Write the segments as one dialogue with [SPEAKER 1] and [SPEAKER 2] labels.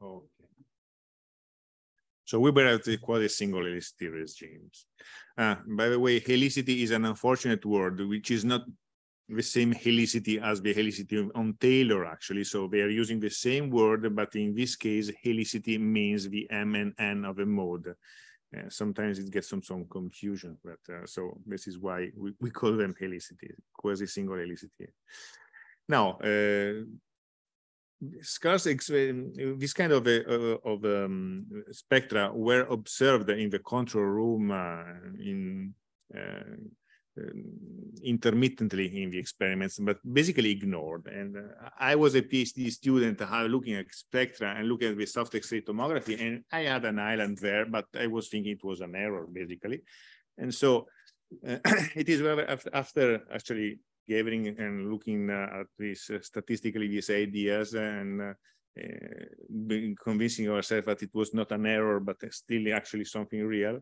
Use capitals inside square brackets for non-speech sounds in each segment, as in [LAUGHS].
[SPEAKER 1] Okay. So we were at the quasi-single helicity regimes. Uh, by the way, helicity is an unfortunate word, which is not the same helicity as the helicity on Taylor, actually. So they are using the same word, but in this case, helicity means the M and N of a mode. Uh, sometimes it gets some, some confusion, but uh, so this is why we, we call them helicity, quasi-single helicity. Now, uh, scarce this kind of a, of um, spectra were observed in the control room uh, in uh, intermittently in the experiments, but basically ignored. And uh, I was a PhD student uh, looking at spectra and looking at the soft X-ray tomography, and I had an island there, but I was thinking it was an error, basically. And so uh, [CLEARS THROAT] it is after actually gathering and looking uh, at this uh, statistically these ideas and uh, convincing ourselves that it was not an error, but still actually something real.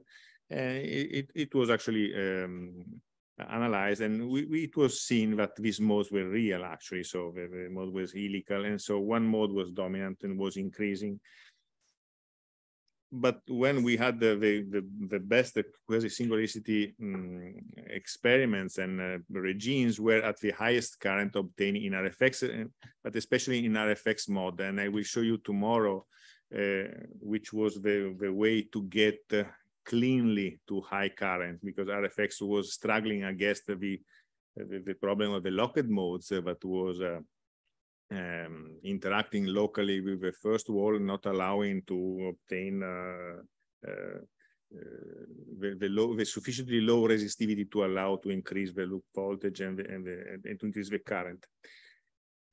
[SPEAKER 1] It, it, it, was actually um, analyzed and we, we, it was seen that these modes were real actually so the, the, mode was helical and so one mode was dominant and was increasing but when we had the the, the, the best quasi single helicity um, experiments and uh, regimes were at the highest current obtained in RFX, uh, but especially in RFX-mod. And I will show you tomorrow, uh, which was the, the way to get uh, cleanly to high current because RFX was struggling against the, the, the problem of the locked modes, uh, but was uh, um, interacting locally with the first wall, not allowing to obtain uh, uh, uh, the, the, low, the sufficiently low resistivity to allow to increase the loop voltage and, the, and, the, and to increase the current.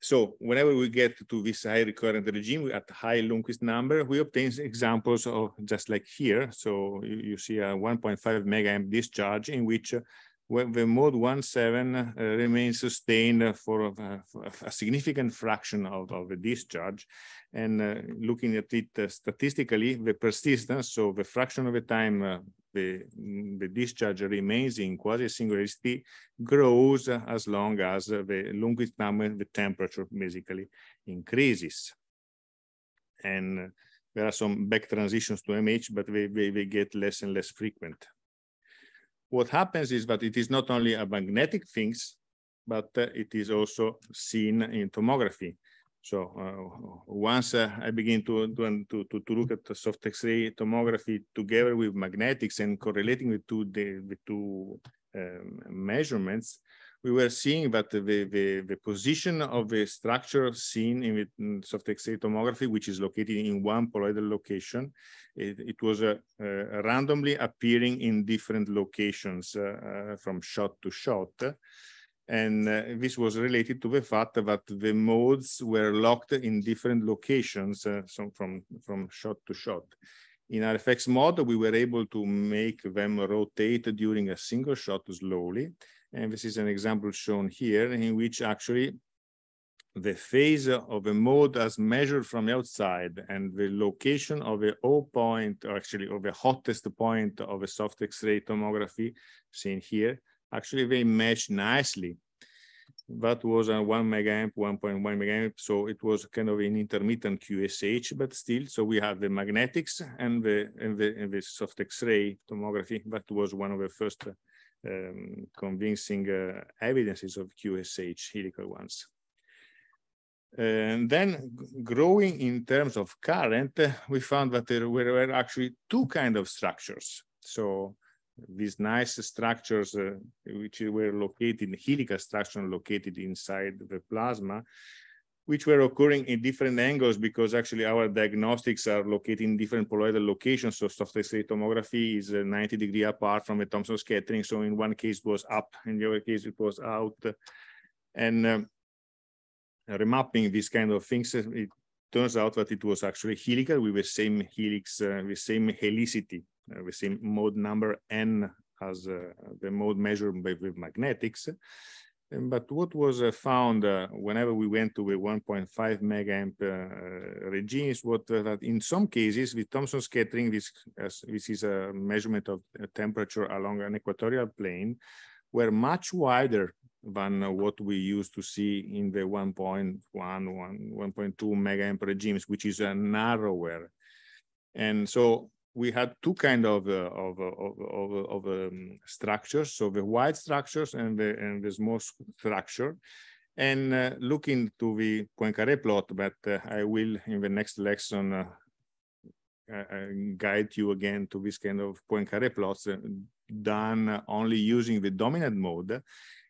[SPEAKER 1] So whenever we get to this high recurrent regime at high Lundquist number, we obtain examples of just like here. So you, you see a 1.5 mega amp discharge in which when the mode 1.7 uh, remains sustained for, uh, for, a significant fraction of, of the discharge. And uh, looking at it uh, statistically, the persistence, so the fraction of the time uh, the, the discharge remains in quasi-single helicity grows as long as the number, the temperature basically increases. And there are some back transitions to MH, but they, they, they get less and less frequent. What happens is that it is not only a magnetic things, but uh, it is also seen in tomography. So uh, once uh, I begin to, to, to, to look at the soft X-ray tomography together with magnetics and correlating the two, the, the two um, measurements, we were seeing that the, the, the position of the structure seen in soft X-ray tomography, which is located in one poloidal location, it, it was uh, uh, randomly appearing in different locations uh, uh from shot to shot. And uh, this was related to the fact that the modes were locked in different locations uh, so from, from shot to shot. In RFX-mod, we were able to make them rotate during a single shot slowly. And this is an example shown here in which actually the phase of a mode as measured from outside and the location of a O point, or actually of the hottest point of a soft X-ray tomography seen here, actually they match nicely. That was a one megaamp, 1.1 megaamp. So it was kind of an intermittent QSH, but still, so we have the magnetics and the, and the, and the soft X-ray tomography. That was one of the first um, convincing uh, evidences of QSH helical ones. And then growing in terms of current, we found that there were actually two kind of structures. So these nice structures, uh, which were located, helical structure located inside the plasma, which were occurring in different angles because actually our diagnostics are located in different poloidal locations. So soft X-ray tomography is uh, 90 degree apart from the Thomson scattering. So in one case it was up, in the other case it was out. And um, remapping these kind of things, it turns out that it was actually helical with the same helix, uh, the same helicity, uh, the same mode number n as uh, the mode measured by, with magnetics. But what was uh, found uh, whenever we went to a 1.5 megaamp uh, regimes, what that in some cases with Thomson scattering, this, this is a measurement of temperature along an equatorial plane, were much wider than what we used to see in the 1.1, 1.2 mega amp regimes, which is a narrower. And so we had two kind of uh, of of of, of um, structures, so the wide structures and the and the small structure. And uh, looking to the Poincaré plot, but uh, I will in the next lesson uh, uh, guide you again to this kind of Poincaré plots uh, done only using the dominant mode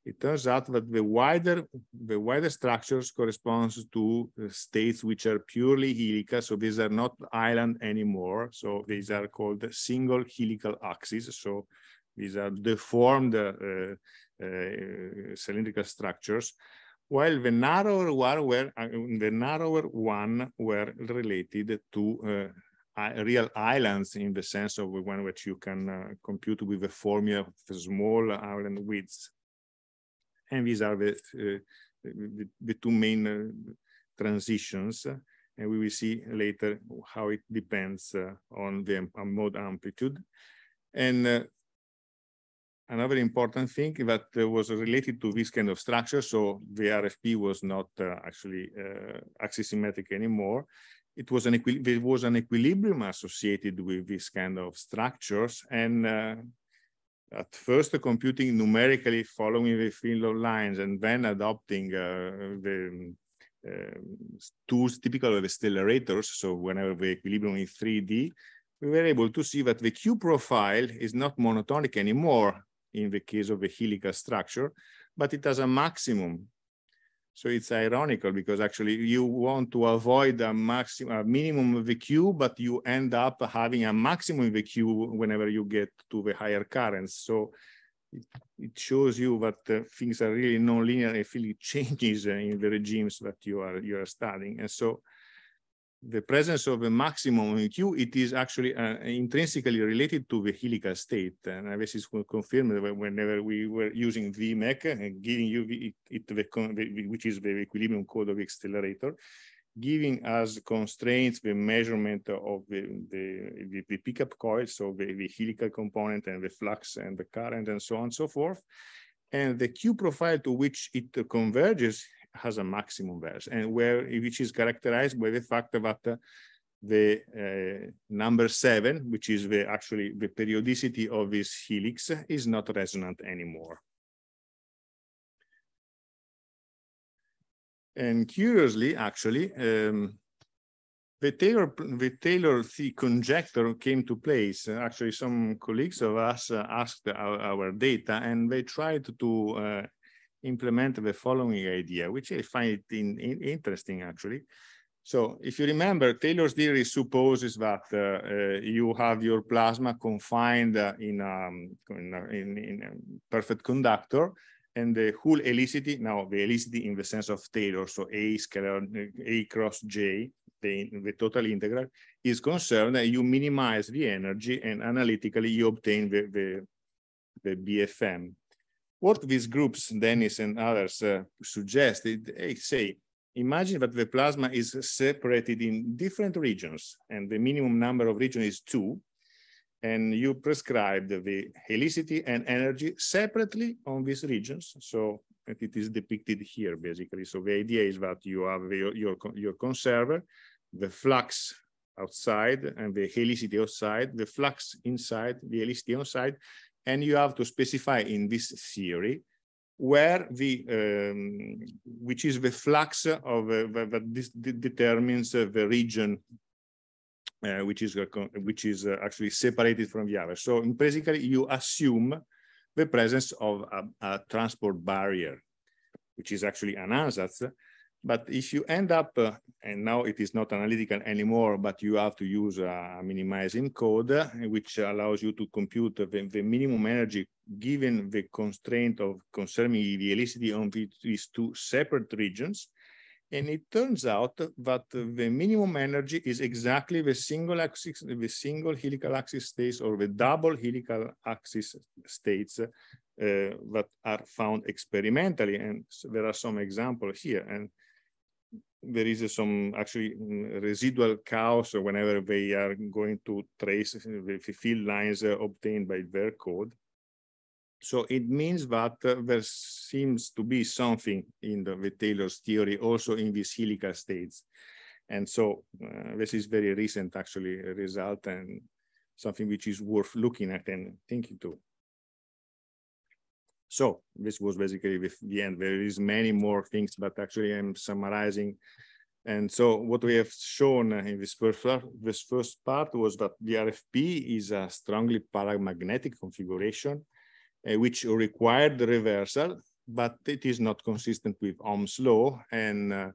[SPEAKER 1] it turns out that the wider the wider structures corresponds to states which are purely helical. So these are not island anymore. So these are called single helical axes. So these are deformed uh, uh, cylindrical structures. While the narrower one were uh, the narrower one were related to uh, real islands in the sense of one which you can uh, compute with the formula of small island widths and these are the, uh, the, the, two main uh, transitions. And we will see later how it depends uh, on the mode amplitude. And another important thing that was related to this kind of structure. So the RFP was not uh, actually uh, axisymmetric anymore. It was an there was an equilibrium associated with this kind of structures, and uh, at first computing numerically following the field lines and then adopting uh, the uh, tools typical of stellarators. So whenever the equilibrium is 3D, we were able to see that the Q profile is not monotonic anymore in the case of the helical structure, but it has a maximum so it's ironical because actually you want to avoid a maximum, a minimum of the Q, but you end up having a maximum of the Q whenever you get to the higher currents. So it, it shows you that uh, things are really nonlinear if it [LAUGHS] changes in the regimes that you are you are studying. And so the presence of a maximum in Q, it is actually uh, intrinsically related to the helical state. And this is confirmed whenever we were using VMEC and giving you it, the, which is the equilibrium code of the stellarator, giving us constraints the measurement of the, the, the, the pickup coil, so the, the helical component and the flux and the current and so on and so forth. And the Q profile to which it converges has a maximum verse and where which is characterized by the fact that uh, the uh, number seven, which is the actually the periodicity of this helix, is not resonant anymore. And curiously, actually, um, the Taylor the Taylor the conjecture came to place. Actually, some colleagues of us uh, asked our, our, data, and they tried to uh, implement the following idea, which I find in, in interesting actually. So if you remember, Taylor's theory supposes that uh, uh, you have your plasma confined uh, in, um, in, in, in, a perfect conductor and the whole helicity, now the helicity in the sense of Taylor, so A scalar, A cross J, the, the total integral, is concerned that you minimize the energy and analytically you obtain the, the, the BFM what these groups, Dennis and others, uh, suggest, they say, imagine that the plasma is separated in different regions and the minimum number of regions is two, and you prescribe the helicity and energy separately on these regions. So it is depicted here, basically. So the idea is that you have your, your, your conserver, the flux outside and the helicity outside, the flux inside, the helicity outside, and you have to specify in this theory where the um, which is the flux of uh, that determines uh, the region uh, which is uh, which is uh, actually separated from the other. So basically, you assume the presence of a, a transport barrier, which is actually an ansatz, but if you end up, uh, and now it is not analytical anymore, but you have to use a minimizing code, uh, which allows you to compute the, the, minimum energy given the constraint of conserving the helicity on these two separate regions. And it turns out that the minimum energy is exactly the single axis, the single helical axis states or the double helical axis states uh, that are found experimentally. And so there are some examples here. And there is some actually mm, residual chaos whenever they are going to trace the field lines uh, obtained by their code. So it means that uh, there seems to be something in the, the Taylor's theory also in these helical states. And so uh, this is very recent actually result and something which is worth looking at and thinking to. So this was basically the end. There is many more things, but actually I'm summarizing. And so what we have shown in this first, this first part was that the RFP is a strongly paramagnetic configuration uh, which required reversal, but it is not consistent with Ohm's law. And uh,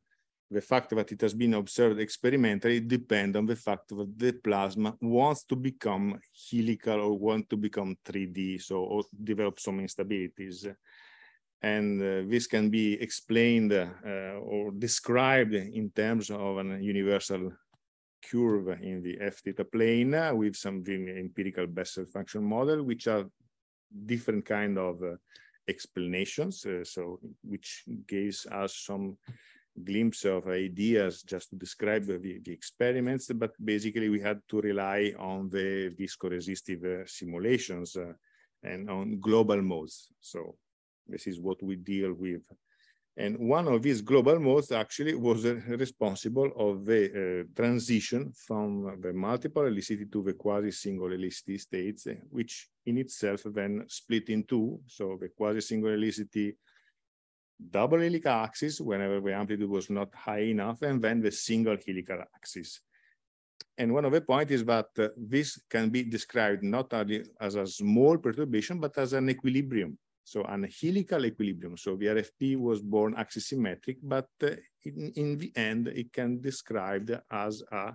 [SPEAKER 1] the fact that it has been observed experimentally depend on the fact that the plasma wants to become helical or want to become 3D, so or develop some instabilities. And uh, this can be explained uh, or described in terms of an universal curve in the F theta plane with some empirical Bessel function model, which are different kind of uh, explanations, uh, so which gives us some glimpse of ideas just to describe the, the, experiments, but basically we had to rely on the viscoresistive uh, simulations uh, and on global modes. So this is what we deal with and one of these global modes actually was uh, responsible of the uh, transition from the multiple helicity to the quasi-single helicity states, uh, which in itself then split in two. So the quasi-single helicity double helical axis whenever the amplitude was not high enough, and then the single helical axis. And one of the points is that uh, this can be described not only as a small perturbation, but as an equilibrium. So an helical equilibrium. So the RFP was born axisymmetric, but uh, in, in, the end, it can be described as a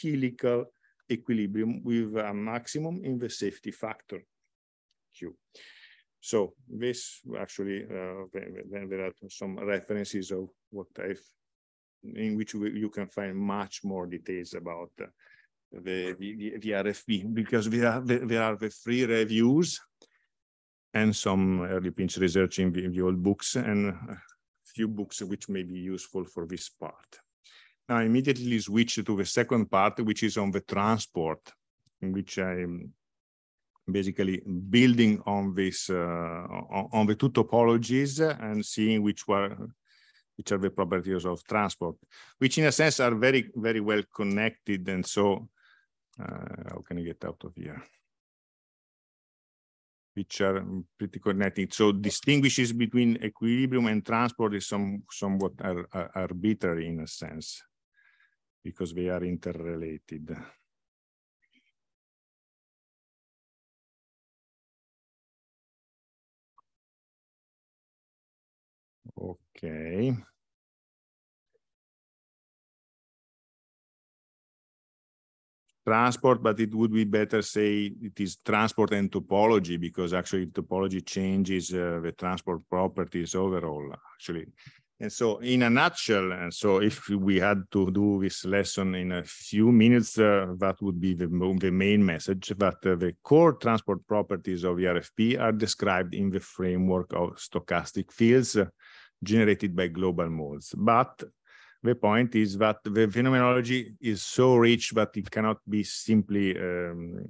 [SPEAKER 1] helical equilibrium with a maximum in the safety factor Q. So this actually, uh, there are some references of what I've, in which we, you can find much more details about uh, the, the, the RFP because there are, there are the free reviews and some early pinch research in the, in the old books and a few books which may be useful for this part. Now I immediately switch to the second part, which is on the transport, in which I'm basically building on this, uh, on, the two topologies and seeing which were which are the properties of transport, which in a sense are very, very well connected. And so, uh, how can I get out of here? which are pretty connected. So distinguishes between equilibrium and transport is some, somewhat ar, ar, arbitrary in a sense, because they are interrelated. Okay. transport, but it would be better say it is transport and topology because actually topology changes uh, the transport properties overall actually. And so in a nutshell, and so if we had to do this lesson in a few minutes, uh, that would be the, the main message that uh, the core transport properties of the RFP are described in the framework of stochastic fields generated by global modes. But the point is that the phenomenology is so rich that it cannot be simply um,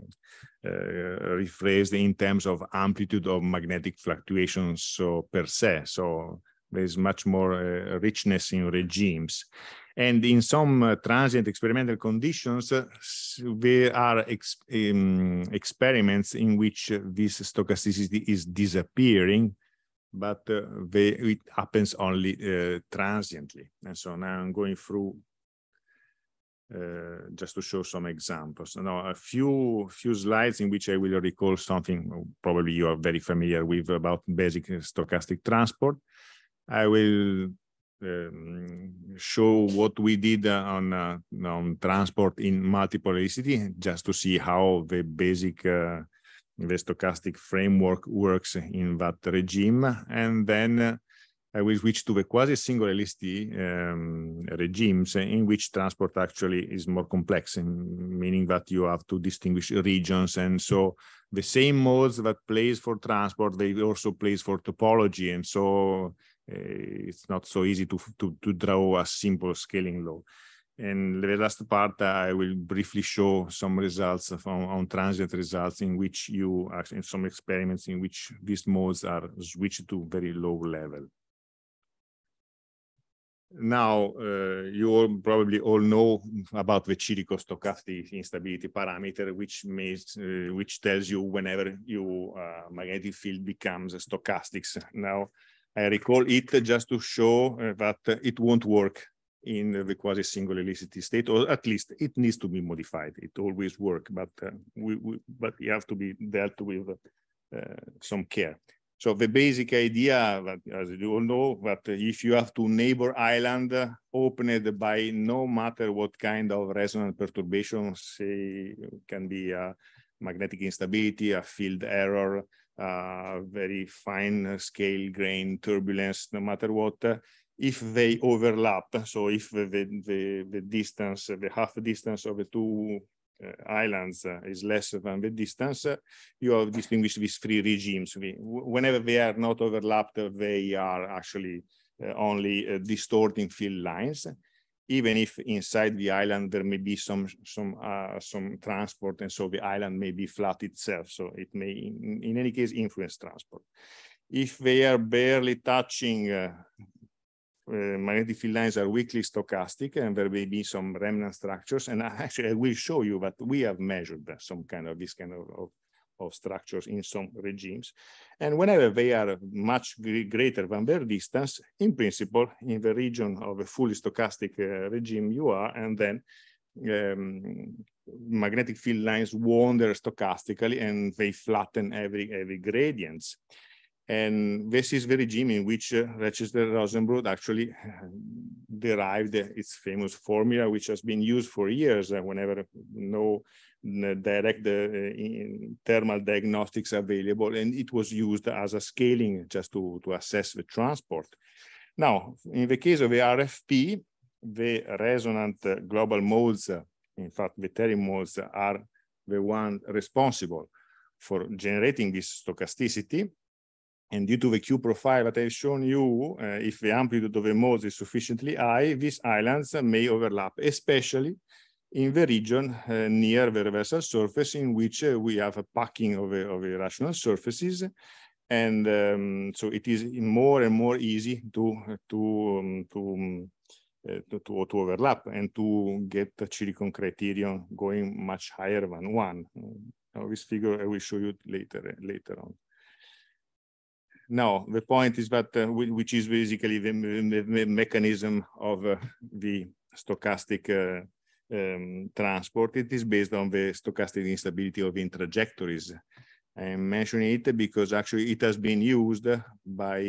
[SPEAKER 1] uh, rephrased in terms of amplitude of magnetic fluctuations so per se. So there's much more uh, richness in regimes. And in some uh, transient experimental conditions, uh, there are ex um, experiments in which this stochasticity is disappearing but uh, they, it happens only uh, transiently. And so now I'm going through uh, just to show some examples. Now, a few few slides in which I will recall something probably you are very familiar with about basic stochastic transport. I will um, show what we did on, uh, on transport in multiple helicity, just to see how the basic uh, the stochastic framework works in that regime. And then uh, I will switch to the quasi-single helicity um, regimes in which transport actually is more complex, meaning that you have to distinguish regions. And so the same modes that plays for transport, they also plays for topology. And so uh, it's not so easy to, to, to draw a simple scaling law. And the last part, I will briefly show some results from, on transient results in which you in some experiments in which these modes are switched to very low level. Now, uh, you all probably all know about the Chirikov stochastic instability parameter, which means, uh, which tells you whenever your uh, magnetic field becomes stochastic. Now, I recall it just to show uh, that it won't work in the quasi-single helicity state, or at least it needs to be modified. It always work, but uh, we, we, but you have to be dealt with uh, some care. So the basic idea, that, as you all know, that if you have to neighbor island opened by no matter what kind of resonant perturbation, say can be a magnetic instability, a field error, uh, very fine scale grain turbulence, no matter what, if they overlap, so if the, the, the distance, the half distance of the two uh, islands uh, is less than the distance, you have distinguished these three regimes. We, whenever they are not overlapped, they are actually uh, only distorting field lines even if inside the island there may be some some uh, some transport and so the island may be flat itself so it may in, in any case influence transport if they are barely touching uh, uh, magnetic field lines are weakly stochastic and there may be some remnant structures. And [LAUGHS] actually, I will show you that we have measured some kind of this kind of, of, of structures in some regimes. And whenever they are much greater than their distance, in principle, in the region of a fully stochastic uh, regime you are, and then um, magnetic field lines wander stochastically and they flatten every, every gradients. And this is the regime in which uh, Rosenbluth actually [LAUGHS] derived its famous formula, which has been used for years uh, whenever no direct uh, thermal diagnostics available. And it was used as a scaling just to, to assess the transport. Now, in the case of the RFP, the resonant uh, global modes, in fact, the tearing modes are the one responsible for generating this stochasticity and due to the Q profile that I've shown you, uh, if the amplitude of the modes is sufficiently high, these islands may overlap, especially in the region uh, near the reversal surface in which uh, we have a packing of, of irrational surfaces. And um, so it is more and more easy to, to, um, to, um, to, to, to, overlap and to get the Chirikov criterion going much higher than one. Uh, this figure I will show you later, later on no, the point is that uh, which is basically the, the mechanism of uh, the stochastic uh, um, transport. It is based on the stochastic instability of in trajectories. I'm mentioning it because actually it has been used by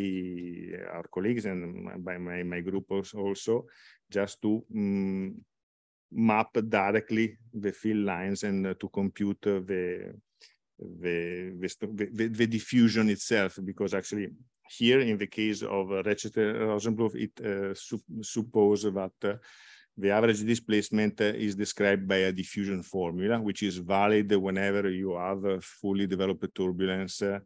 [SPEAKER 1] our colleagues and by my, my group also just to um, map directly the field lines and to compute the the, the, the, the, diffusion itself, because actually here in the case of uh, Rosenbluth, it uh, su suppose that uh, the average displacement uh, is described by a diffusion formula, which is valid whenever you have fully developed turbulence uh,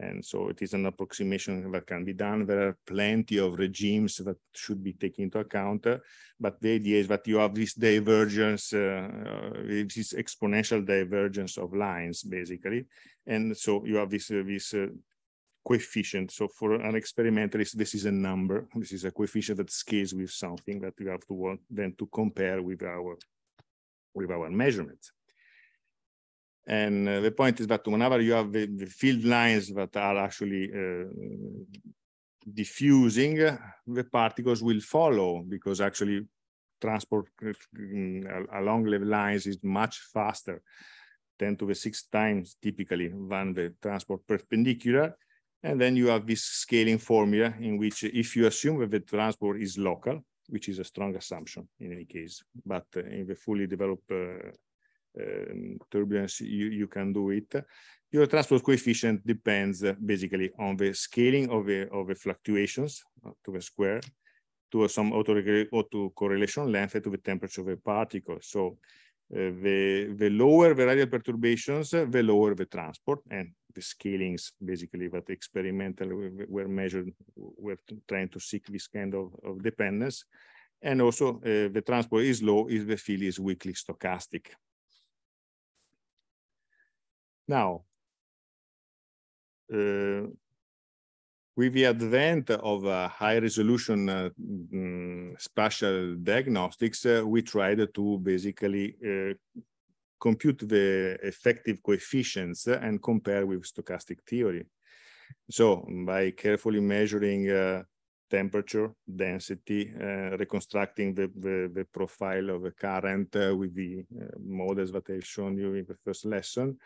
[SPEAKER 1] and so it is an approximation that can be done. There are plenty of regimes that should be taken into account, uh, but the idea is that you have this divergence, uh, uh, this exponential divergence of lines, basically. And so you have this, uh, this uh, coefficient. So for an experimentalist, this is a number. This is a coefficient that scales with something that you have to want then to compare with our, with our measurements. And uh, the point is that whenever you have the, the field lines that are actually uh, diffusing, the particles will follow because actually transport uh, along the lines is much faster, 10 to the six times typically than the transport perpendicular. And then you have this scaling formula in which if you assume that the transport is local, which is a strong assumption in any case, but in the fully developed uh, turbulence, you, you can do it. Your transport coefficient depends basically on the scaling of the, of the fluctuations uh, to the square, to some auto correlation length to the temperature of the particle. So uh, the, the lower the radial perturbations, uh, the lower the transport and the scalings basically that experimentally were measured, we're trying to seek this kind of, of dependence. And also uh, the transport is low if the field is weakly stochastic. Now, uh, with the advent of uh, high resolution uh, mm, spatial diagnostics, uh, we tried to basically uh, compute the effective coefficients and compare with stochastic theory. So by carefully measuring uh, temperature, density, uh, reconstructing the, the, the, profile of the current with the models that I've shown you in the first lesson,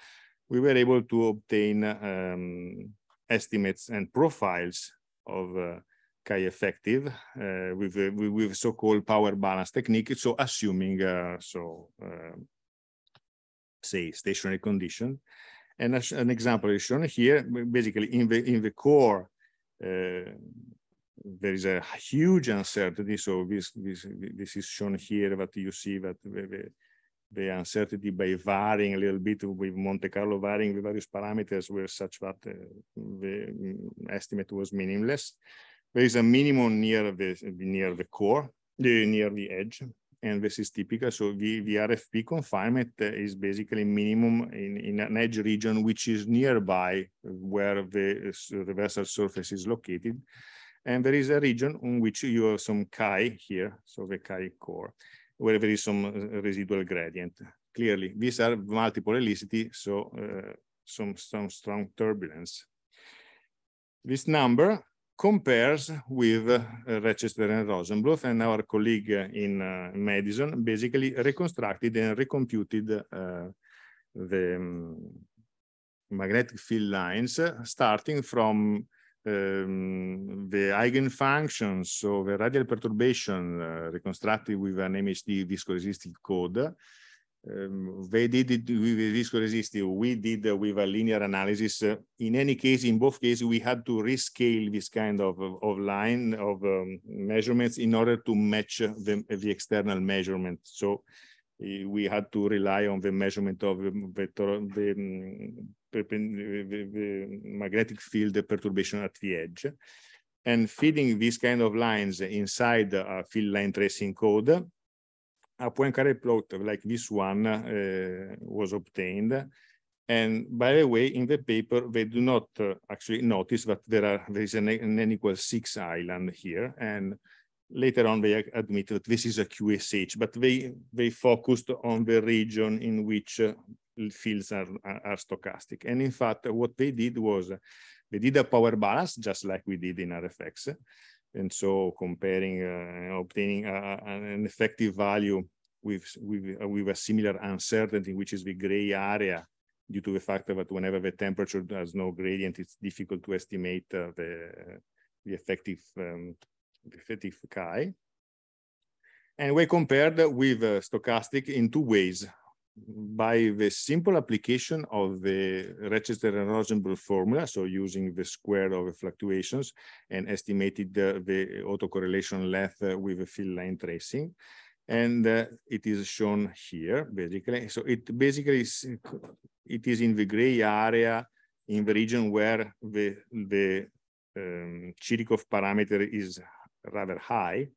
[SPEAKER 1] we were able to obtain um, estimates and profiles of uh, chi effective uh, with, uh, with so-called power balance technique. So assuming, uh, so uh, say stationary condition. And an example is shown here, basically in the, in the core, uh, there is a huge uncertainty. So this, this, this is shown here that you see that the, the uncertainty by varying a little bit with Monte Carlo varying the various parameters were such that uh, the mm, estimate was meaningless. There is a minimum near the near the core, the, near the edge, and this is typical. So the, the RFP confinement is basically minimum in, in an edge region which is nearby where the reversal surface is located. And there is a region in which you have some chi here, so the chi core where there is some uh, residual gradient. Clearly, these are multiple helicity, so uh, some, some strong turbulence. This number compares with uh, Rechester and Rosenbluth and our colleague in uh, Madison basically reconstructed and recomputed uh, the um, magnetic field lines starting from um, the eigenfunctions, so the radial perturbation uh, reconstructed with an MHD viscoresistive code. Um, they did it with viscoresistive, we did uh, with a linear analysis. Uh, in any case, in both cases, we had to rescale this kind of, of line of um, measurements in order to match the, the external measurement. So we had to rely on the measurement of the, the, the, the magnetic field perturbation at the edge and feeding these kind of lines inside a field line tracing code, a Poincaré plot like this one uh, was obtained. And by the way, in the paper, they do not uh, actually notice that there are there is an, an n equals six island here. And later on, they admit that this is a QSH, but they, they focused on the region in which uh, fields are, are, stochastic. And in fact, what they did was they did a power balance, just like we did in RFX. And so comparing, uh, obtaining a, an effective value with, with, uh, with a similar uncertainty, which is the gray area due to the fact that whenever the temperature has no gradient, it's difficult to estimate uh, the, the effective, um, the effective chi. And we compared with uh, stochastic in two ways by the simple application of the Rechester and Rosenbluth formula, so using the square of the fluctuations and estimated the, the autocorrelation length uh, with the field line tracing. And uh, it is shown here, basically. So it basically is, it is in the gray area in the region where the, the um, Chirikov parameter is rather high.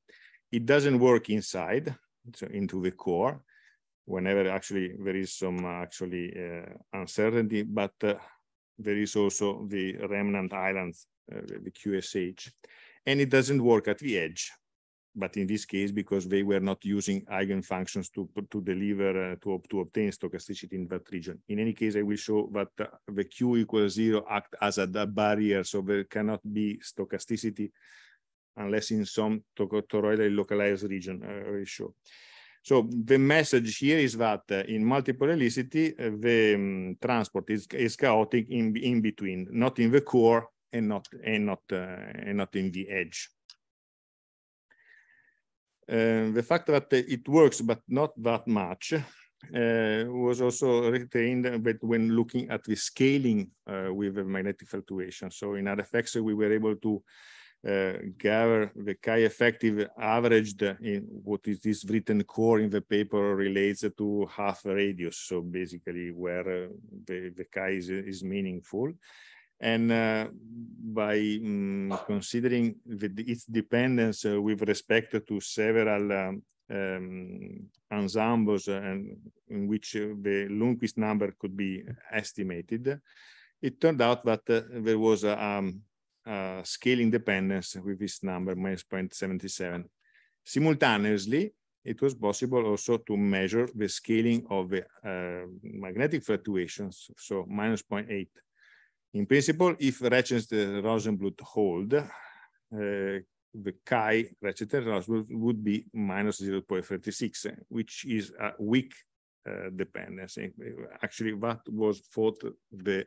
[SPEAKER 1] It doesn't work inside, so into the core whenever actually there is some uh, actually uh, uncertainty, but uh, there is also the remnant islands, the QSH, and it doesn't work at the edge. But in this case, because they were not using eigenfunctions to, to deliver, uh, to, to obtain stochasticity in that region. In any case, I will show that uh, the Q equals zero act as a, barrier, so there cannot be stochasticity unless in some toroidally localized region, I will show. So the message here is that uh, in multiple helicity, uh, the um, transport is, is chaotic in, in between, not in the core and not, and not, uh, and not in the edge. Uh, the fact that it works, but not that much, uh, was also retained but when looking at the scaling uh, with the magnetic fluctuation. So in RFX, we were able to gather the chi effective averaged in what is this written core in the paper relates to half radius. So basically where uh, the, the chi is, is meaningful. And uh, by um, considering the, its dependence uh, with respect to several um, um, ensembles and in which uh, the Lundquist number could be estimated, it turned out that uh, there was a, um, a scaling dependence with this number, minus 0.77. Simultaneously, it was possible also to measure the scaling of the uh, magnetic fluctuations, so minus 0.8. In principle, if Rechester's Rosenbluth hold, uh, the chi Rechester Rosenbluth would be minus 0.36, which is a weak uh, dependency. Actually, that was thought the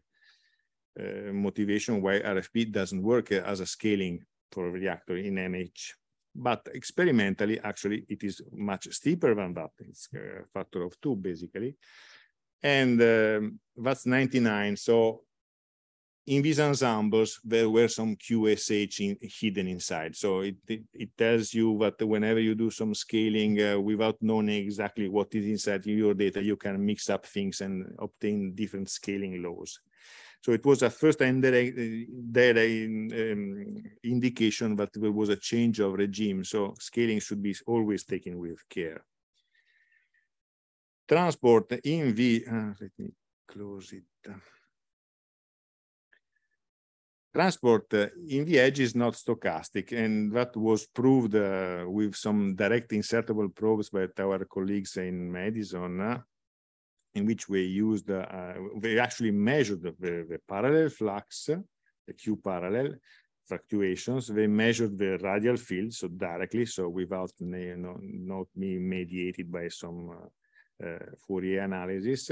[SPEAKER 1] uh, motivation why RFP doesn't work as a scaling for reactor in NH. But experimentally, actually, it is much steeper than that. It's a factor of two, basically. And um, that's 99. So in these ensembles, there were some QSH in, hidden inside. So it, it, it, tells you that whenever you do some scaling uh, without knowing exactly what is inside your data, you can mix up things and obtain different scaling laws. So it was a first indirect, um, indication that there was a change of regime. So scaling should be always taken with care. Transport in the, uh, let me close it. Transport uh, in the edge is not stochastic, and that was proved uh, with some direct insertable probes by our colleagues in Madison, uh, in which we used, uh, we actually measured the, the, parallel flux, the Q parallel fluctuations. They measured the radial field, so directly, so without you know, not being mediated by some uh, uh, Fourier analysis.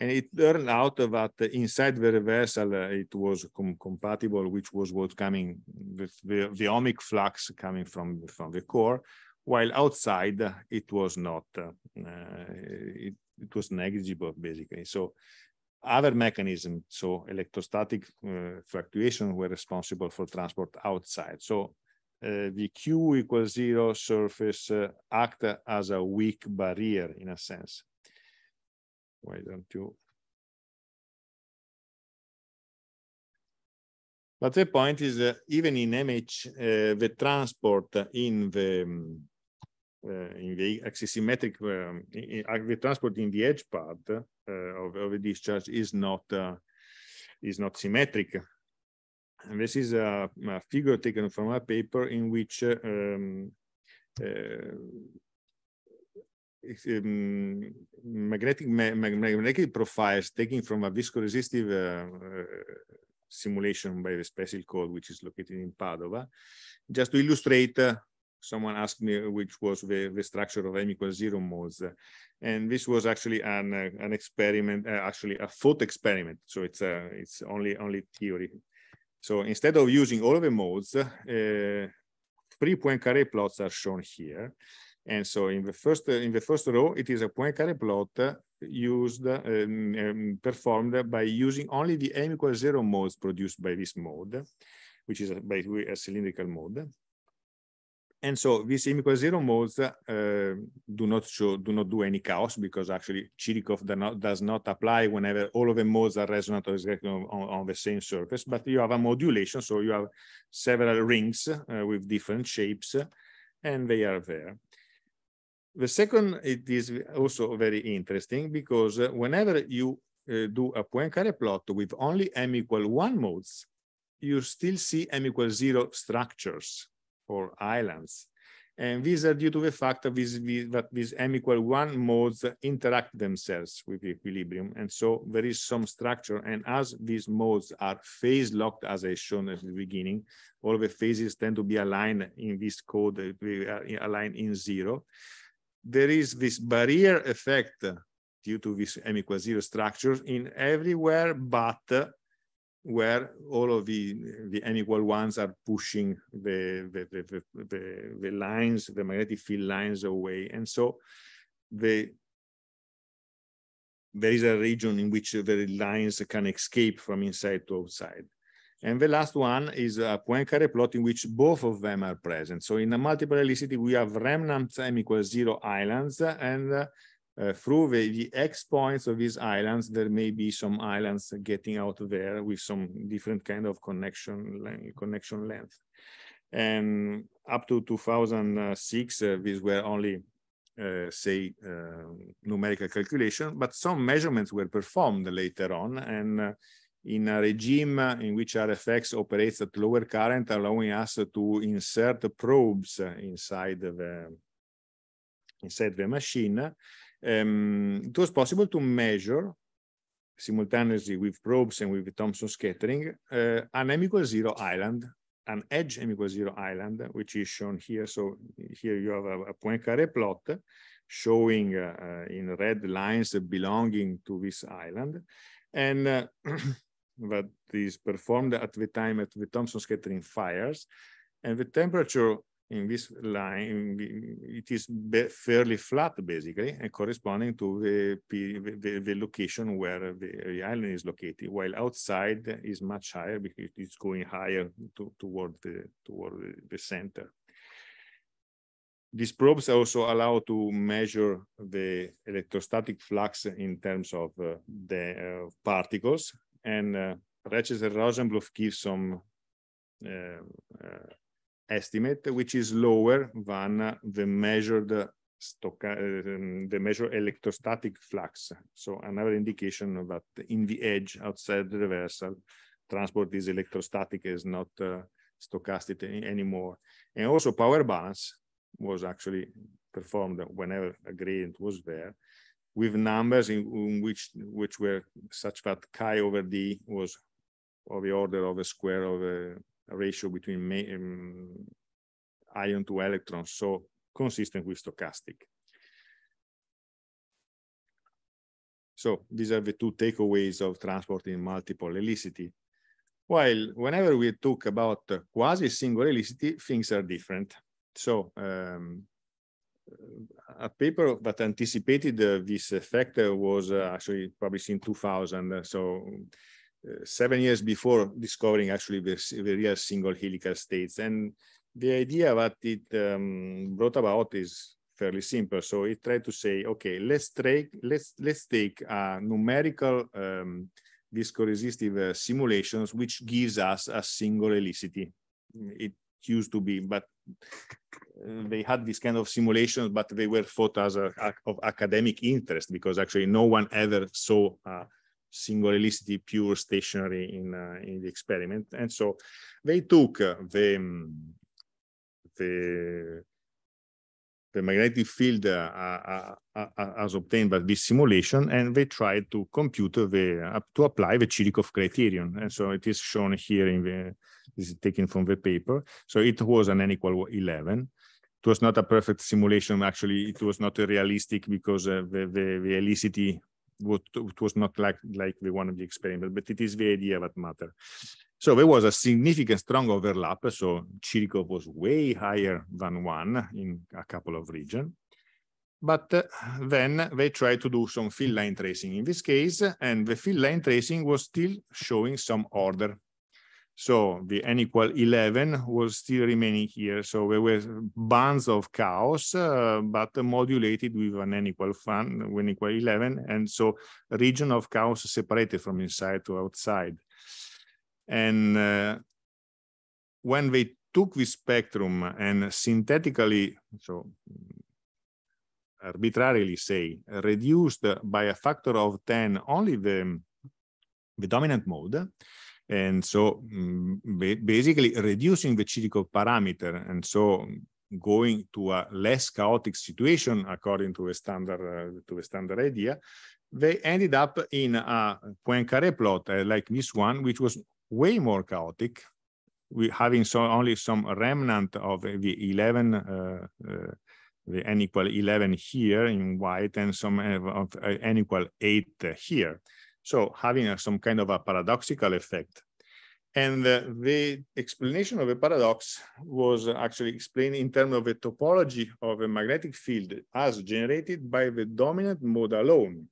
[SPEAKER 1] And it turned out that inside the reversal, uh, it was com compatible, which was what coming with the, the ohmic flux coming from, from the core, while outside it was not. Uh, it, it was negligible, basically. So other mechanisms, so electrostatic uh, fluctuation were responsible for transport outside. So uh, the Q equals zero surface uh, act as a weak barrier in a sense. Why don't you? But the point is uh, even in MH, uh, the transport in the um, in the axisymmetric um, in, in, the transport in the edge part uh, of, of a discharge is not is not symmetric. And this is a, a, figure taken from a paper in which um, um, magnetic ma magnetic profiles taken from a viscoresistive uh, uh, simulation by the SpeCyl Code, which is located in Padova. Just to illustrate, uh, someone asked me which was the, the structure of M equals zero modes. And this was actually an, uh, an experiment, uh, actually a thought experiment. So it's, uh, it's only, only theory. So instead of using all of the modes, three Poincaré plots are shown here. And so in the first in the first row, it is a Poincaré plot used um, um, performed by using only the m equals zero modes produced by this mode, which is a, basically a cylindrical mode. And so these m equals zero modes uh, do not show, do not do any chaos because actually Chirikov does not, does not apply whenever all of the modes are resonant or exactly on, on, the same surface, but you have a modulation. So you have several rings uh, with different shapes and they are there. The second, it is also very interesting because uh, whenever you uh, do a Poincaré plot with only m equal one modes, you still see m equal zero structures or islands. And these are due to the fact that these, that these m equal one modes interact themselves with the equilibrium. And so there is some structure. And as these modes are phase locked, as I shown at the beginning, all the phases tend to be aligned in this code, uh, they are aligned in zero there is this barrier effect due to this m equals zero structure in everywhere but where all of the the n equal ones are pushing the the, the the, the, lines the magnetic field lines away and so the there is a region in which the lines can escape from inside to outside and the last one is a Poincaré plot in which both of them are present. So in a multiple helicity, we have remnants m equals zero islands and uh, uh, through the, the X points of these islands, there may be some islands getting out there with some different kind of connection, connection length. And up to 2006, uh, these were only, uh, say, uh, numerical calculation, but some measurements were performed later on. And uh, in a regime in which RFX operates at lower current, allowing us to insert probes inside the inside the machine, um, it was possible to measure simultaneously with probes and with Thomson scattering uh, an m equals zero island, an edge m equals zero island, which is shown here. So here you have a, a Poincaré plot showing uh, uh, in red lines belonging to this island. And uh, [CLEARS THROAT] that is performed at the time at the Thomson scattering fires. And the temperature in this line, it is fairly flat basically, and corresponding to the, the, the, location where the, island is located, while outside is much higher because it's going higher to, toward, the, toward the center. These probes also allow to measure the electrostatic flux in terms of uh, the uh, particles and uh, Rechester and Rosenbluth give some uh, uh, estimate, which is lower than the measured um, the measured electrostatic flux. So another indication that in the edge outside the reversal, transport is electrostatic is not uh, stochastic anymore. And also power balance was actually performed whenever a gradient was there with numbers in, in, which which were such that chi over d was of the order of a square of a, a ratio between um, ion to electron, so consistent with stochastic. So these are the two takeaways of transporting multiple helicity. While whenever we talk about quasi-single helicity, things are different. So um, a paper that anticipated uh, this effect uh, was uh, actually published in 2000. So seven years before discovering actually the, real single helical states. And the idea that it um, brought about is fairly simple. So it tried to say, okay, let's take let's let's take a numerical um, viscoresistive uh, simulations which gives us a single helicity. It used to be, but uh, they had this kind of simulations, but they were thought as a, of academic interest because actually no one ever saw a single helicity pure stationary in uh, in the experiment, and so they took uh, the the the magnetic field uh, uh, uh, as obtained by this simulation, and they tried to compute the to apply the Chirikov criterion, and so it is shown here in the this is taken from the paper. So it was an n equal 11. It was not a perfect simulation. Actually, it was not realistic because uh, the, the, the helicity was, it was not like, like the one of the experiment, but it is the idea that matter. So there was a significant strong overlap. So Chirikov was way higher than one in a couple of regions. But uh, then they tried to do some field line tracing in this case, and the field line tracing was still showing some order. So the n equal 11 was still remaining here. So there were bands of chaos, uh, but modulated with an n equal fun, n equal 11. And so region of chaos separated from inside to outside. And uh, when they took this spectrum and synthetically, so arbitrarily say, reduced by a factor of 10 only the, the dominant mode, and so um, basically reducing the Chirikov parameter and so going to a less chaotic situation according to a standard uh, to a standard idea, they ended up in a Poincaré plot uh, like this one, which was way more chaotic, we having so only some remnant of the 11 uh, uh, the n equal 11 here in white and some of uh, n equal 8 here. So having a, some kind of a paradoxical effect. And uh, the explanation of a paradox was actually explained in terms of a topology of a magnetic field as generated by the dominant mode alone.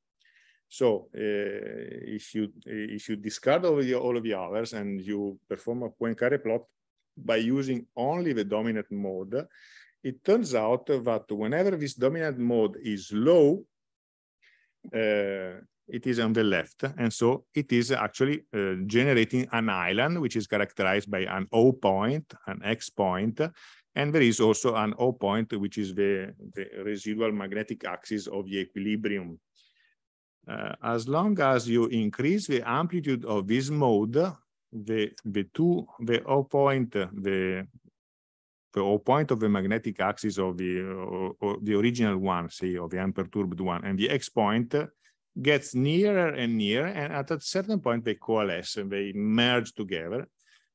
[SPEAKER 1] So uh, if you if you discard all, the, all of the others and you perform a Poincare plot by using only the dominant mode, it turns out that whenever this dominant mode is low, uh, it is on the left. And so it is actually uh, generating an island, which is characterized by an O point, an X point, and there is also an O point, which is the, the residual magnetic axis of the equilibrium. Uh, as long as you increase the amplitude of this mode, the, the two, the O point, the, the O point of the magnetic axis of the, or, or the original one, say, of the unperturbed one, and the X point gets nearer and nearer, and at a certain point they coalesce and they merge together,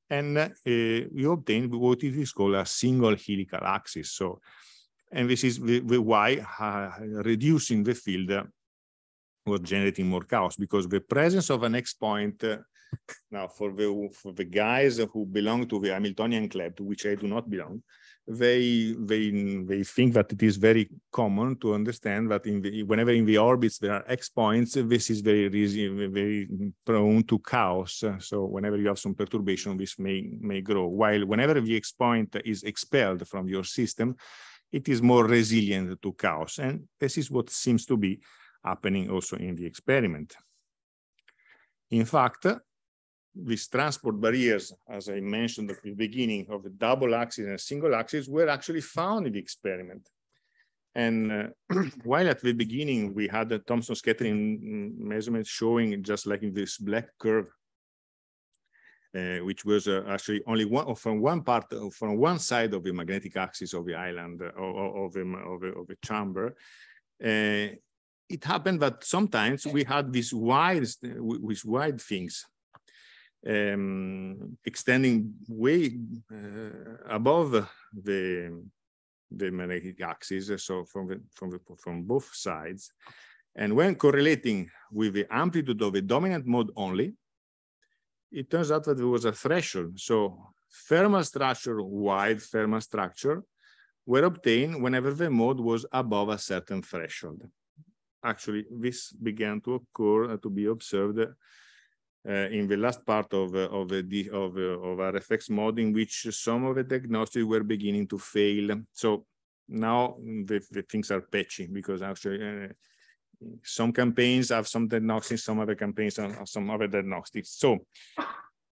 [SPEAKER 1] and uh, you obtain what is called a single helical axis. So, and this is the, the why uh, reducing the field uh, was generating more chaos because the presence of an X point uh, now for the for the guys who belong to the Hamiltonian club, to which I do not belong, they they they think that it is very common to understand that in the, whenever in the orbits there are x points, this is very easy, very prone to chaos. So whenever you have some perturbation, this may may grow. While whenever the x point is expelled from your system, it is more resilient to chaos, and this is what seems to be happening also in the experiment. In fact, these transport barriers, as I mentioned at the beginning of the double axis and single axis, were actually found in the experiment. And uh, [CLEARS THROAT] while at the beginning we had the Thomson scattering measurements showing just like in this black curve, uh, which was uh, actually only one from one part from one side of the magnetic axis of the island uh, of, of, the, of, of chamber. Uh, it happened that sometimes we had these wide, these wide things um, extending way uh, above the the magnetic axis, so from the, from the, from both sides. And when correlating with the amplitude of the dominant mode only, it turns out that there was a threshold. So thermal structure, wide thermal structure, were obtained whenever the mode was above a certain threshold. Actually, this began to occur, uh, to be observed uh, in the last part of uh, of the of, uh, of mode in which some of the diagnostics were beginning to fail. So now the, the things are patchy because actually uh, some campaigns have some diagnostics, some other campaigns have some other diagnostics. So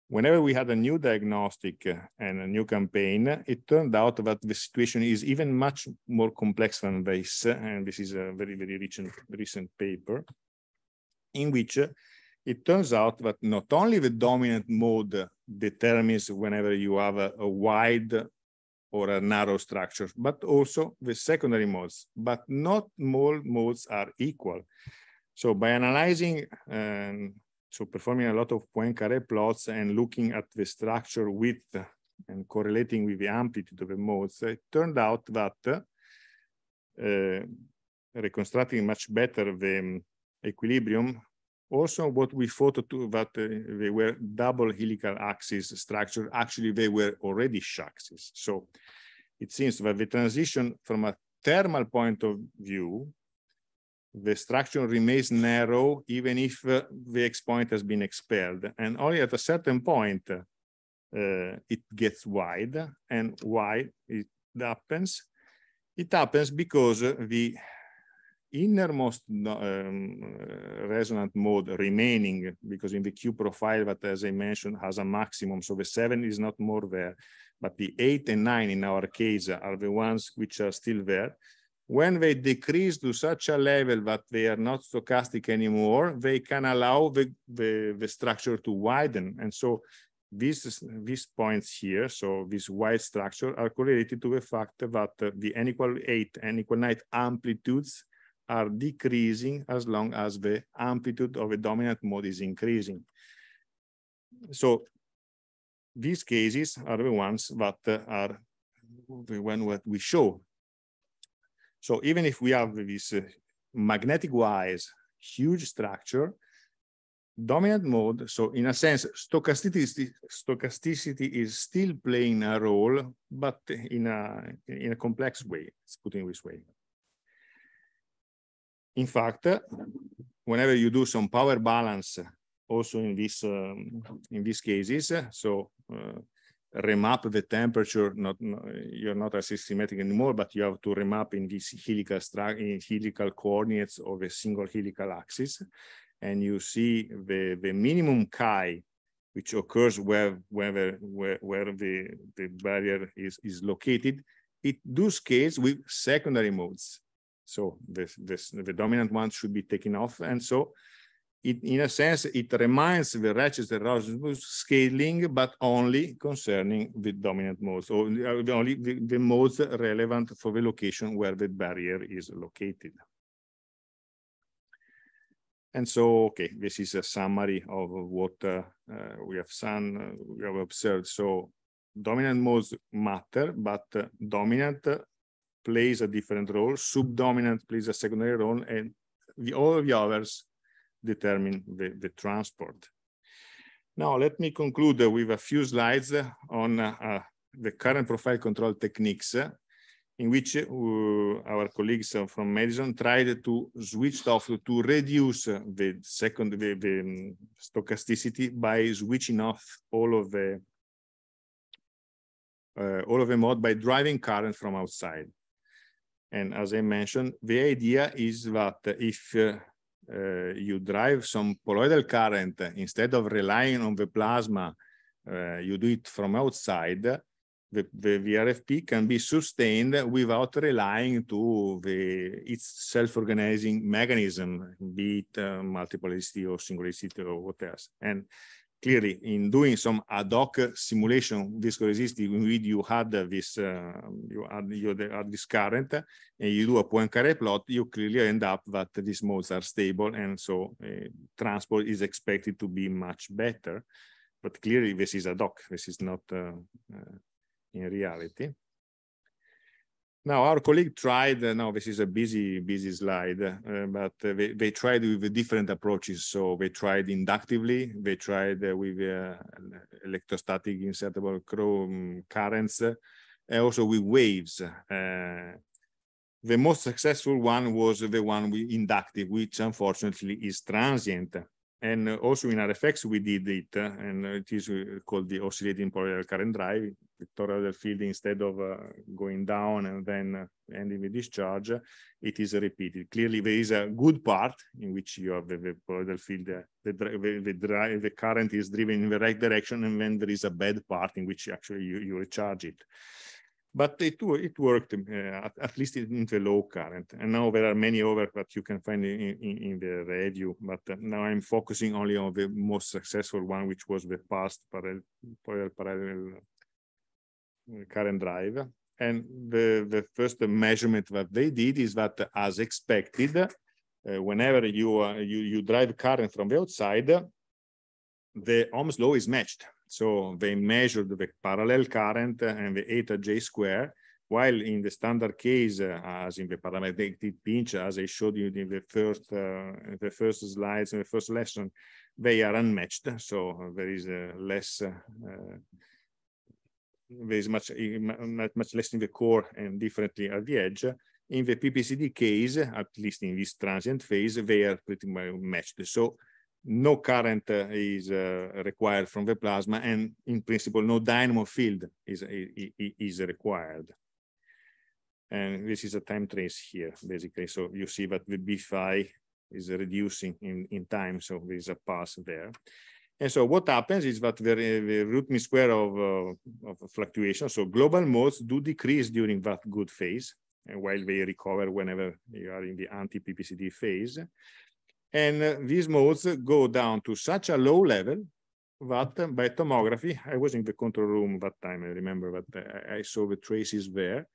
[SPEAKER 1] whenever we had a new diagnostic and a new campaign, it turned out that the situation is even much more complex than this. And this is a very, very recent, recent paper in which it turns out that not only the dominant mode determines whenever you have a, a wide or a narrow structure, but also the secondary modes, but not all modes are equal. So by analyzing, um, so performing a lot of Poincare plots and looking at the structure width and correlating with the amplitude of the modes, it turned out that uh, reconstructing much better the um, equilibrium also what we thought to, that uh, they were double helical axis structure, actually they were already axes. So it seems that the transition from a thermal point of view, the structure remains narrow even if uh, the X point has been expelled. And only at a certain point, uh, it gets wide. And why it happens? It happens because the innermost um, resonant mode remaining because in the Q profile that as I mentioned has a maximum. So the seven is not more there but the eight and nine in our case are the ones which are still there. When they decrease to such a level that they are not stochastic anymore they can allow the, the, the structure to widen. And so these, these points here, so this wide structure, are correlated to the fact that the n equal 8, n equal 9 amplitudes are decreasing as long as the amplitude of a dominant mode is increasing. So these cases are the ones that are the one that we show. So even if we have this uh, magnetic wise huge structure, dominant mode, so in a sense, stochasticity, stochasticity is still playing a role, but in a, in a complex way, let's put it this way. In fact, whenever you do some power balance, also in this um, in these cases, so uh, remap the temperature. Not, you're not asymmetric anymore, but you have to remap in these helical in helical coordinates of a single helical axis, and you see the the minimum chi, which occurs where where where, where the the barrier is is located. It do scales with secondary modes. So this, this, the dominant one should be taken off. And so it, in a sense, it reminds the Rechester-Rosenbluth scaling, but only concerning the dominant modes, or only the, the, modes relevant for the location where the barrier is located. And so, okay, this is a summary of what uh, uh, we have seen, uh, we have observed. So dominant modes matter, but uh, dominant plays a different role, subdominant plays a secondary role, and the, all the others determine the, the transport. Now, let me conclude with a few slides on uh, the current profile control techniques in which uh, our colleagues from Madison tried to switch off to reduce the second the, the um, stochasticity by switching off all of the uh, all of the mode by driving current from outside. And as I mentioned, the idea is that if uh, uh, you drive some poloidal current, instead of relying on the plasma, uh, you do it from outside, the, the VRFP can be sustained without relying to the its self-organizing mechanism, be it uh, multiplicity or singularity or what else. And clearly in doing some ad hoc simulation viscoresistive which you had this uh, you had you had this current and you do a Poincare plot, you clearly end up that these modes are stable and so uh, transport is expected to be much better. But clearly this is ad hoc, this is not uh, uh in reality. Now, our colleague tried, uh, now this is a busy, busy slide, uh, but uh, they, they tried with different approaches. So they tried inductively, they tried uh, with uh, electrostatic insertable chrome currents, and also with waves. Uh, the most successful one was the one with inductive, which unfortunately is transient. And also in RFX, we did it, and it is called the oscillating poloidal current drive. The toroidal field, instead of uh, going down and then uh, ending with discharge, it is repeated. Clearly, there is a good part in which you have the, toroidal field, the, the, the, the current is driven in the right direction, and then there is a bad part in which actually you, you recharge it but it, it worked uh, at, at, least in the low current. And now there are many other that you can find in, in, in the review, but uh, now I'm focusing only on the most successful one, which was the pulsed parallel, parallel, current drive. And the, the first measurement that they did is that as expected, uh, whenever you, uh, you, you drive current from the outside, the Ohm's law is matched. So they measured the parallel current and the eta J square, while in the standard case, uh, as in the paramagnetic pinch, as I showed you in the first, uh, the first slides in the first lesson, they are unmatched. So there is uh, less, uh, there is much, much less in the core and differently at the edge. In the PPCD case, at least in this transient phase, they are pretty much matched. So no current uh, is uh, required from the plasma and in principle no dynamo field is, is required. And this is a time trace here basically. So you see that the B phi is reducing in, in time. So there is a pass there. And so what happens is that the, the root mean square of, uh, of fluctuation, so global modes do decrease during that good phase, and while they recover whenever you are in the anti-PPCD phase. And uh, these modes go down to such a low level that by tomography, I was in the control room that time, I remember that I saw the traces there.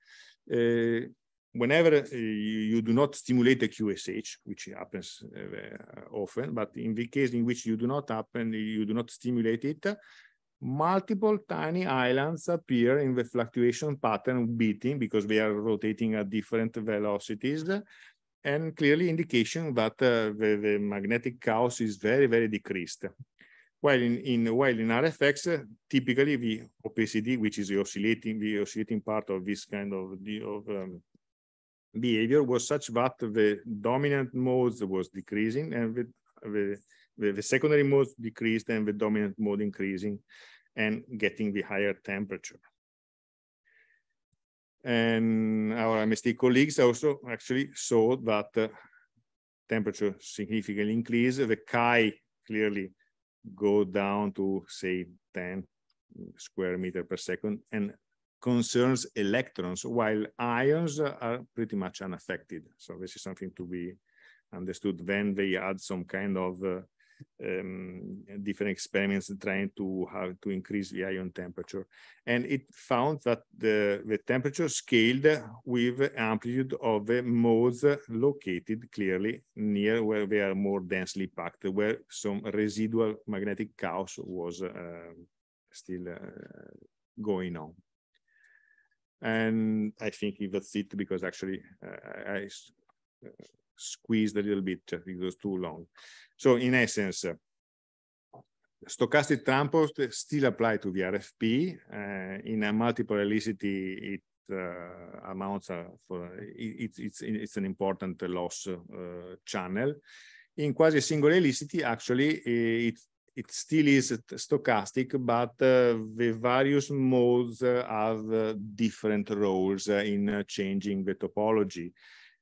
[SPEAKER 1] Uh, whenever uh, you, you, do not stimulate the QSH, which happens uh, often, but in the case in which you do not happen, you do not stimulate it, multiple tiny islands appear in the fluctuation pattern beating because they are rotating at different velocities and clearly indication that uh, the, the, magnetic chaos is very, very decreased. While in, in while in RFX, uh, typically the OPCD, which is the oscillating the oscillating part of this kind of, the, of um, behavior, was such that the dominant modes was decreasing and the, the, the, the secondary modes decreased and the dominant mode increasing. and getting the higher temperature. And our MST colleagues also actually saw that uh, temperature significantly increase. The chi clearly go down to say 10 square meter per second and concerns electrons while ions are pretty much unaffected. So this is something to be understood when they add some kind of uh, um, different experiments trying to have to increase the ion temperature. And it found that the, the temperature scaled with amplitude of the modes located clearly near where they are more densely packed, where some residual magnetic chaos was uh, still uh, going on. And I think that's it because actually uh, I uh, squeezed a little bit because it was too long. So in essence, uh, stochastic transport still apply to the RFP. Uh, in a multiple helicity, it uh, amounts uh, for it, it's it's an important loss channel. In quasi single helicity, actually, it it still is stochastic, but uh, the various modes have different roles in changing the topology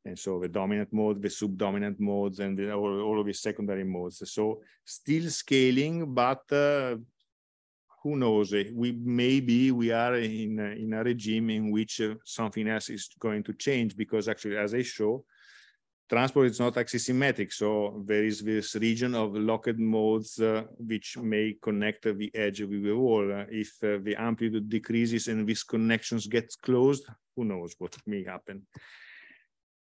[SPEAKER 1] and so the dominant mode, the subdominant modes, and the, all, all, of the secondary modes. So still scaling, but uh, who knows? Eh, we maybe we are in in a regime in which uh, something else is going to change because actually, as I show, transport is not axisymmetric. So there is this region of locked modes uh, which may connect the edge with the wall. Uh, if uh, the amplitude decreases and these connections get closed, who knows what may happen.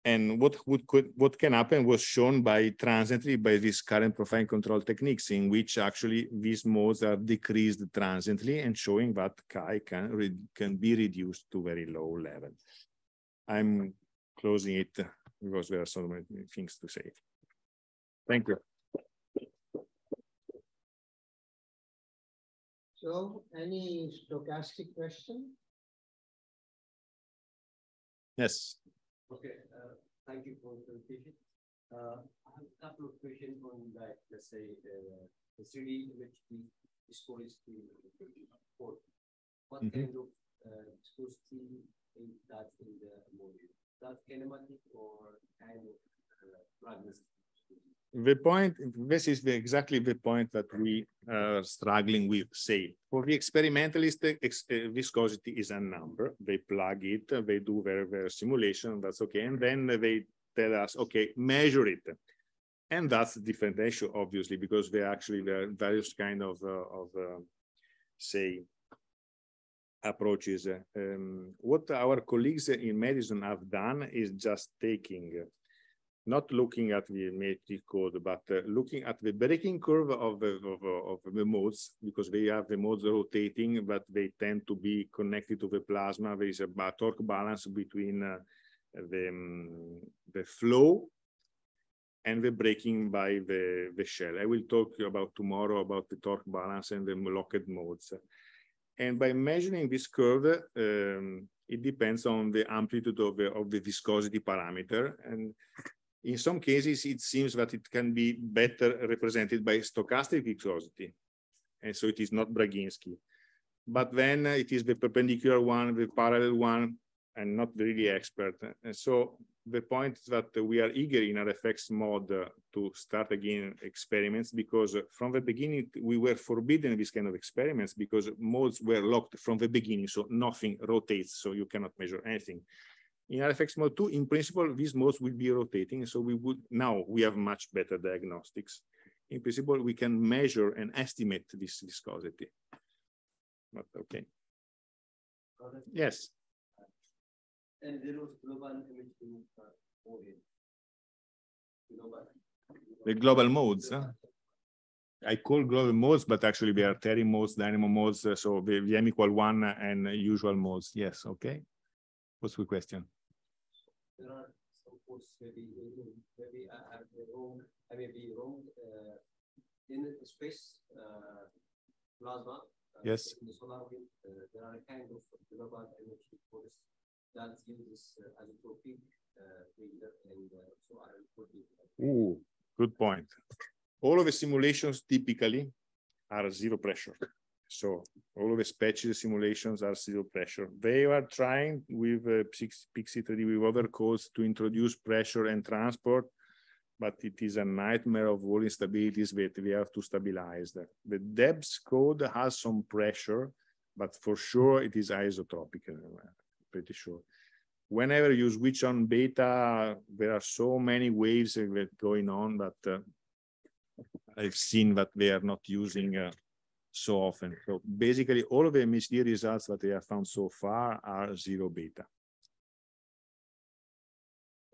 [SPEAKER 1] And what would could what can happen was shown by transiently by these current profile control techniques in which actually these modes are decreased transiently and showing that chi can can be reduced to very low level. I'm closing it because there are so many things to say. Thank you.
[SPEAKER 2] So any stochastic question?
[SPEAKER 1] Yes.
[SPEAKER 3] Okay, uh, thank you for the presentation. Uh, I have a couple of questions on that, let's say, uh, the 3D image viscosity report. What mm -hmm. kind of uh, viscosity is that in the module? Uh,
[SPEAKER 1] the point, this is the, exactly the point that we are struggling with, say, for the experimentalist, ex uh, viscosity is a number. They plug it, they do their, their simulation, that's okay. And then they tell us, okay, measure it. And that's different issue, obviously, because they actually there are various kind of, uh, of uh, say, approaches. Um, what our colleagues in Madison have done is just taking not looking at the metric code, but uh, looking at the braking curve of the, of, of, the modes, because they have the modes rotating, but they tend to be connected to the plasma. There is a torque balance between uh, the, um, the flow and the braking by the, the shell. I will talk about tomorrow about the torque balance and the locked modes. And by measuring this curve, um, it depends on the amplitude of the, of the viscosity parameter. And in some cases, it seems that it can be better represented by stochastic viscosity. And so it is not Braginsky. But then it is the perpendicular one, the parallel one, and not really expert. And so the point is that we are eager in RFX-mod to start again experiments because from the beginning we were forbidden this kind of experiments because modes were locked from the beginning, so nothing rotates, so you cannot measure anything. In RFX-mod 2, in principle, these modes will be rotating. So we would now we have much better diagnostics. In principle, we can measure and estimate this viscosity. But okay. Yes.
[SPEAKER 3] And there was global image
[SPEAKER 1] global. The global modes. Huh? I call global modes, but actually they are tearing modes, dynamo modes. Uh, so the, the M equal one and usual modes. Yes. Okay. What's the question?
[SPEAKER 3] There are some course maybe maybe I have wrong. I may be wrong. Uh, in space uh, plasma. Uh,
[SPEAKER 1] yes.
[SPEAKER 3] In the solar wind, uh, there are a kind of global energy force that uses uh, isotropic uh, and uh, so
[SPEAKER 1] Ooh, good point. All of the simulations typically are zero pressure. So all of the spatial simulations are zero pressure. They are trying with uh, PIXIE3D with other codes to introduce pressure and transport, but it is a nightmare of wall instabilities that we have to stabilize. That. The DEBS code has some pressure, but for sure it is isotropic, pretty sure. Whenever you switch on beta, there are so many waves that going on that uh, I've seen that they are not using uh, so often. So basically all of the MHD results that they have found so far are zero beta.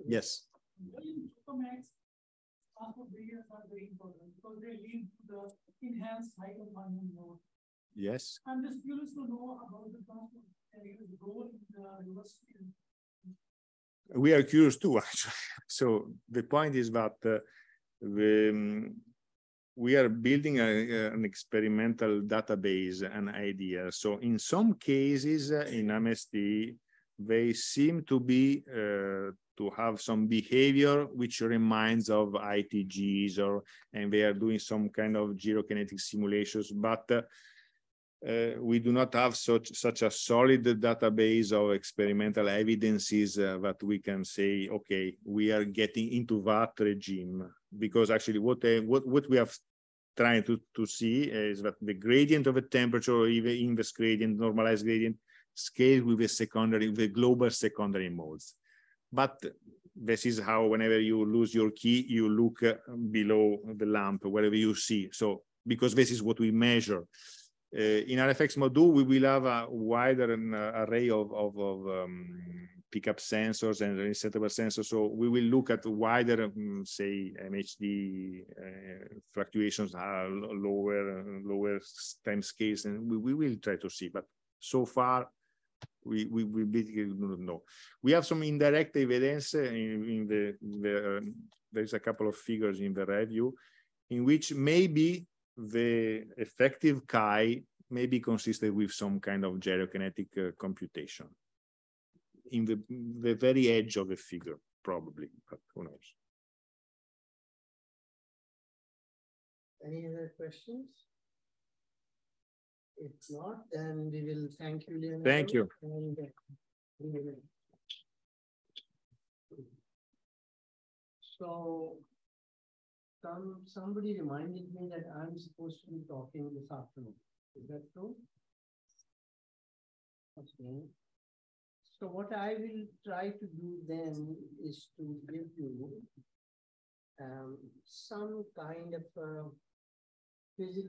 [SPEAKER 1] Yes. Yes.
[SPEAKER 4] I'm just curious to know about the
[SPEAKER 1] We are curious too, [LAUGHS] actually. So the point is that uh, the, um, we are building a, an experimental database and idea. So in some cases uh, in MST, they seem to be uh, to have some behavior which reminds of ITGs or and they are doing some kind of gyrokinetic simulations, but uh, we do not have such such a solid database of experimental evidences uh, that we can say, okay, we are getting into that regime because actually what uh, what what we have trying to to see is that the gradient of a temperature or even inverse gradient, normalized gradient, scales with the secondary, the global secondary modes. But this is how whenever you lose your key, you look uh, below the lamp, wherever you see. So because this is what we measure. Uh, in RFX module, we will have a wider uh, array of, of, of um, pickup sensors and resettable sensors. So we will look at wider, um, say, MHD uh, fluctuations are lower, lower time scales, and we, we will try to see. But so far, we, we, we basically do not know. We have some indirect evidence in, in the, the um, there's a couple of figures in the review in which maybe the effective chi may be consistent with some kind of gyrokinetic uh, computation in the, the very edge of the figure, probably, but who knows.
[SPEAKER 2] Any other questions? If not, then we will thank you, Lionello.
[SPEAKER 1] Thank you.
[SPEAKER 2] And, uh, so some somebody reminded me that I'm supposed to be talking this afternoon. Is that true? Okay. So what I will try to do then is to give you um, some kind of uh, physical